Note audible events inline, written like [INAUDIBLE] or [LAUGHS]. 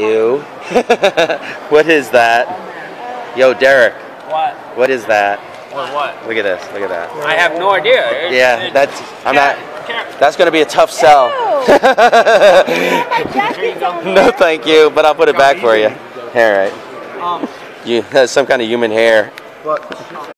Ew. [LAUGHS] what is that? Yo, Derek, What? what is that? What? What? Look at this. Look at that. I have no idea. It- Yeah, it- that's. I'm not. That's gonna be a tough sell. [LAUGHS] No, thank you, but I'll put it back for you. All right. Um, You has some kind of human hair. What?